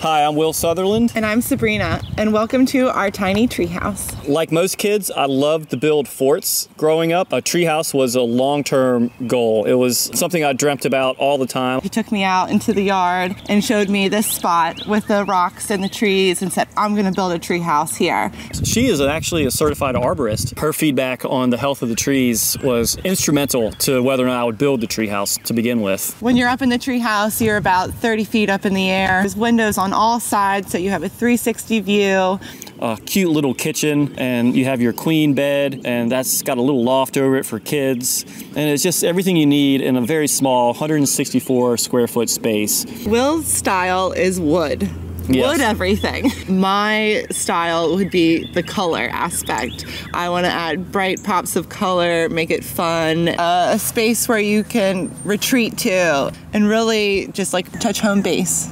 Hi, I'm Will Sutherland. And I'm Sabrina, and welcome to our tiny treehouse. Like most kids, I loved to build forts growing up. A treehouse was a long term goal, it was something I dreamt about all the time. He took me out into the yard and showed me this spot with the rocks and the trees and said, I'm going to build a treehouse here. She is actually a certified arborist. Her feedback on the health of the trees was instrumental to whether or not I would build the treehouse to begin with. When you're up in the treehouse, you're about 30 feet up in the air. There's windows on all sides, so you have a 360 view. A cute little kitchen, and you have your queen bed, and that's got a little loft over it for kids. And it's just everything you need in a very small 164 square foot space. Will's style is wood. Yes. Wood everything. My style would be the color aspect. I want to add bright pops of color, make it fun, uh, a space where you can retreat to, and really just like touch home base.